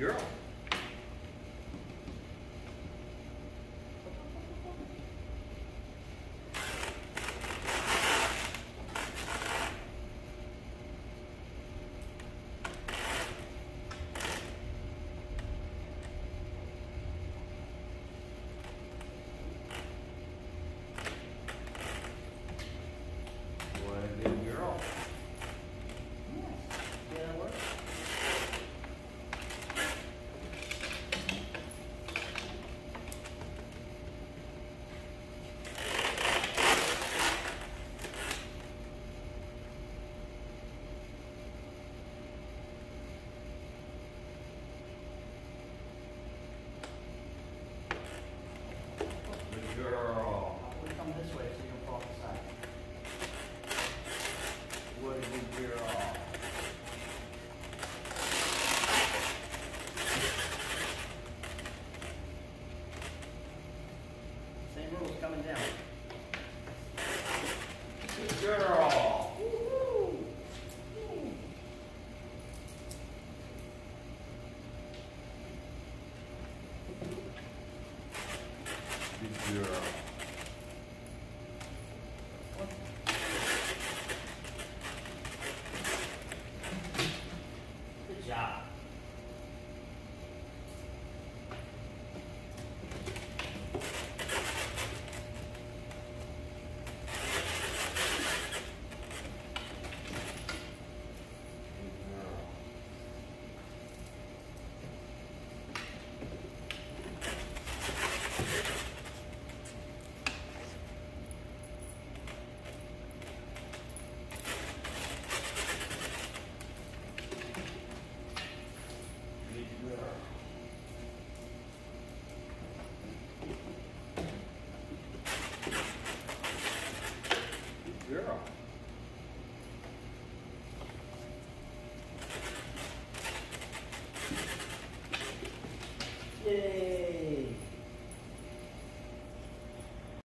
girl. Coming down. Good girl. Good girl. Good job. Good girl. Good